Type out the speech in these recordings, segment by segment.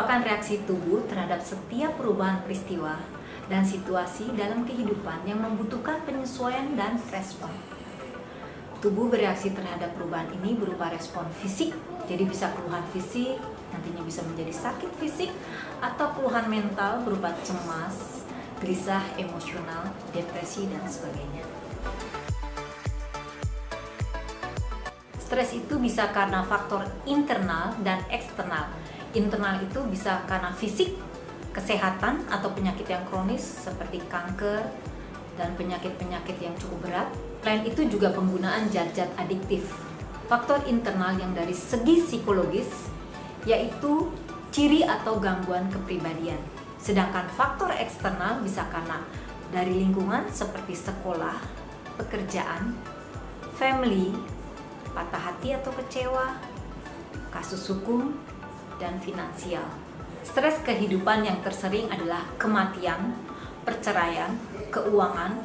merupakan reaksi tubuh terhadap setiap perubahan peristiwa dan situasi dalam kehidupan yang membutuhkan penyesuaian dan respon. Tubuh bereaksi terhadap perubahan ini berupa respon fisik, jadi bisa keluhan fisik, nantinya bisa menjadi sakit fisik, atau keluhan mental berupa cemas, gelisah, emosional, depresi, dan sebagainya. Stres itu bisa karena faktor internal dan eksternal. Internal itu bisa karena fisik, kesehatan atau penyakit yang kronis seperti kanker dan penyakit-penyakit yang cukup berat Selain itu juga penggunaan zat-zat adiktif. Faktor internal yang dari segi psikologis yaitu ciri atau gangguan kepribadian. Sedangkan faktor eksternal bisa karena dari lingkungan seperti sekolah, pekerjaan, family, patah hati atau kecewa, kasus hukum, dan finansial. Stres kehidupan yang tersering adalah kematian, perceraian, keuangan,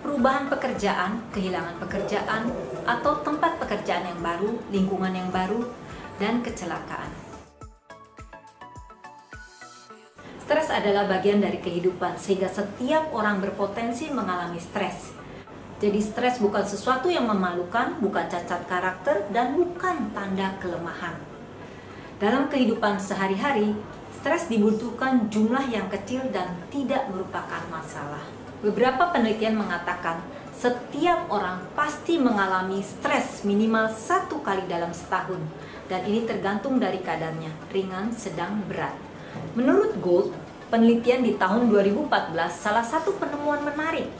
perubahan pekerjaan, kehilangan pekerjaan, atau tempat pekerjaan yang baru, lingkungan yang baru, dan kecelakaan. Stres adalah bagian dari kehidupan, sehingga setiap orang berpotensi mengalami stres. Jadi, stres bukan sesuatu yang memalukan, bukan cacat karakter, dan bukan tanda kelemahan. Dalam kehidupan sehari-hari, stres dibutuhkan jumlah yang kecil dan tidak merupakan masalah. Beberapa penelitian mengatakan setiap orang pasti mengalami stres minimal satu kali dalam setahun dan ini tergantung dari kadarnya, ringan, sedang, berat. Menurut Gold, penelitian di tahun 2014 salah satu penemuan menarik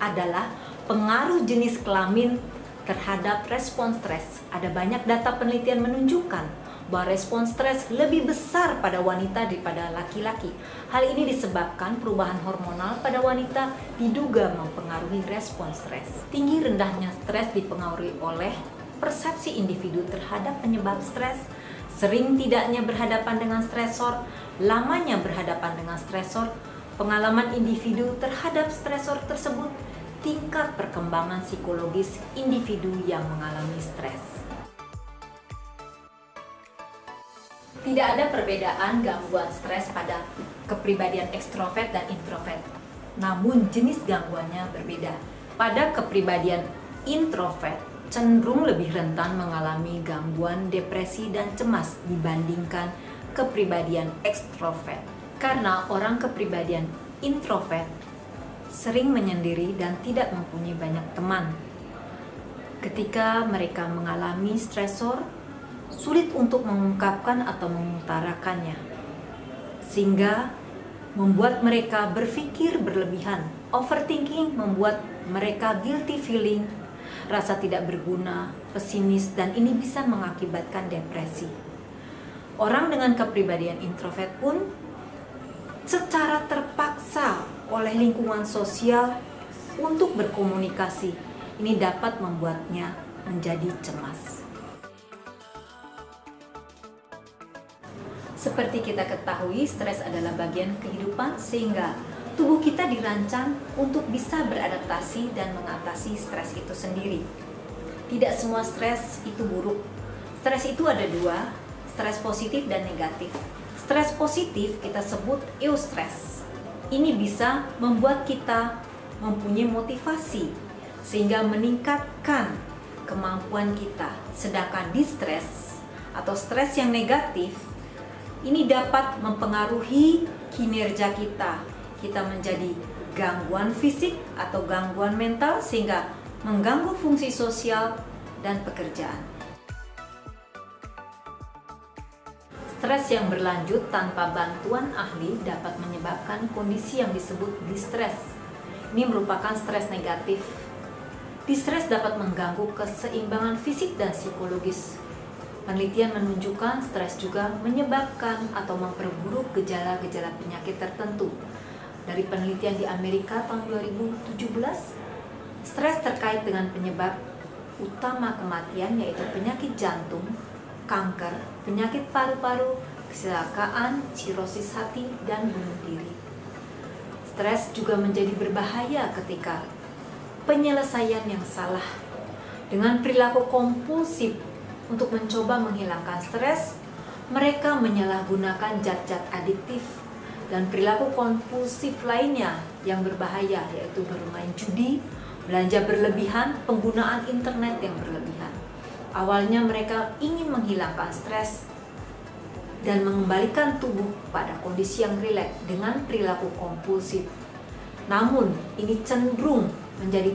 adalah pengaruh jenis kelamin terhadap respon stres. Ada banyak data penelitian menunjukkan bahwa respon stres lebih besar pada wanita daripada laki-laki. Hal ini disebabkan perubahan hormonal pada wanita diduga mempengaruhi respon stres. Tinggi rendahnya stres dipengaruhi oleh persepsi individu terhadap penyebab stres, sering tidaknya berhadapan dengan stresor, lamanya berhadapan dengan stresor, pengalaman individu terhadap stresor tersebut, tingkat perkembangan psikologis individu yang mengalami stres. Tidak ada perbedaan gangguan stres pada kepribadian ekstrovert dan introvert. Namun jenis gangguannya berbeda. Pada kepribadian introvert cenderung lebih rentan mengalami gangguan depresi dan cemas dibandingkan kepribadian ekstrovert. Karena orang kepribadian introvert sering menyendiri dan tidak mempunyai banyak teman. Ketika mereka mengalami stresor, sulit untuk mengungkapkan atau mengutarakannya, sehingga membuat mereka berpikir berlebihan. Overthinking membuat mereka guilty feeling, rasa tidak berguna, pesimis, dan ini bisa mengakibatkan depresi. Orang dengan kepribadian introvert pun secara terpaksa oleh lingkungan sosial untuk berkomunikasi. Ini dapat membuatnya menjadi cemas. Seperti kita ketahui, stres adalah bagian kehidupan sehingga tubuh kita dirancang untuk bisa beradaptasi dan mengatasi stres itu sendiri. Tidak semua stres itu buruk. Stres itu ada dua, stres positif dan negatif. Stres positif kita sebut eustress. Ini bisa membuat kita mempunyai motivasi sehingga meningkatkan kemampuan kita. Sedangkan distress atau stres yang negatif ini dapat mempengaruhi kinerja kita. Kita menjadi gangguan fisik atau gangguan mental sehingga mengganggu fungsi sosial dan pekerjaan. Stres yang berlanjut tanpa bantuan ahli dapat menyebabkan kondisi yang disebut distres. Ini merupakan stres negatif. Distres dapat mengganggu keseimbangan fisik dan psikologis Penelitian menunjukkan stres juga menyebabkan atau memperburuk gejala-gejala penyakit tertentu. Dari penelitian di Amerika tahun 2017, stres terkait dengan penyebab utama kematian yaitu penyakit jantung, kanker, penyakit paru-paru, kecelakaan, cirosis hati, dan bunuh diri. Stres juga menjadi berbahaya ketika penyelesaian yang salah dengan perilaku kompulsif untuk mencoba menghilangkan stres, Mereka menyalahgunakan zat-zat adiktif dan perilaku kompulsif lainnya yang berbahaya yaitu bermain judi, belanja berlebihan, penggunaan internet yang berlebihan. Awalnya mereka ingin menghilangkan stres dan mengembalikan tubuh pada kondisi yang rileks dengan perilaku kompulsif. Namun, ini cenderung menjadi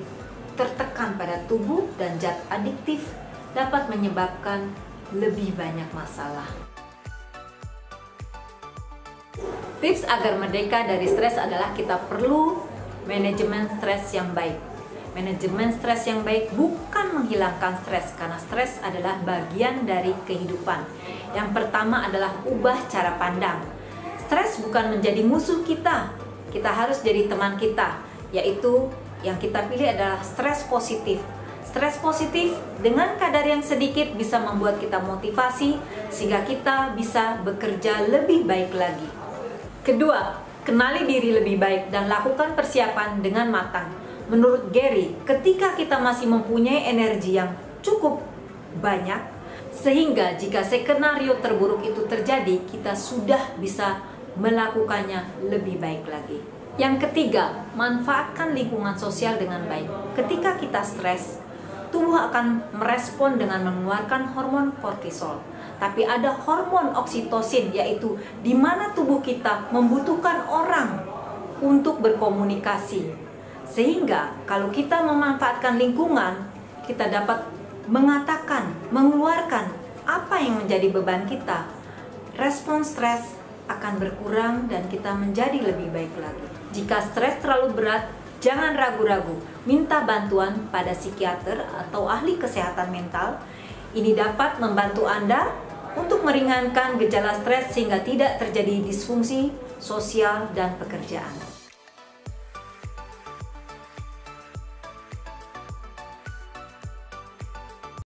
tertekan pada tubuh dan zat adiktif dapat menyebabkan lebih banyak masalah. Tips agar merdeka dari stres adalah kita perlu manajemen stres yang baik. Manajemen stres yang baik bukan menghilangkan stres karena stres adalah bagian dari kehidupan. Yang pertama adalah ubah cara pandang. Stres bukan menjadi musuh kita. Kita harus jadi teman kita, yaitu yang kita pilih adalah stres positif. Stres positif dengan kadar yang sedikit bisa membuat kita motivasi sehingga kita bisa bekerja lebih baik lagi. Kedua, kenali diri lebih baik dan lakukan persiapan dengan matang. Menurut Gary, ketika kita masih mempunyai energi yang cukup banyak, sehingga jika skenario terburuk itu terjadi, kita sudah bisa melakukannya lebih baik lagi. Yang ketiga, manfaatkan lingkungan sosial dengan baik. Ketika kita stres, tubuh akan merespon dengan mengeluarkan hormon kortisol tapi ada hormon oksitosin yaitu di mana tubuh kita membutuhkan orang untuk berkomunikasi. Sehingga kalau kita memanfaatkan lingkungan, kita dapat mengatakan, mengeluarkan apa yang menjadi beban kita. Respon stres akan berkurang dan kita menjadi lebih baik lagi. Jika stres terlalu berat, jangan ragu-ragu, minta bantuan pada psikiater atau ahli kesehatan mental. Ini dapat membantu Anda untuk meringankan gejala stres sehingga tidak terjadi disfungsi sosial dan pekerjaan.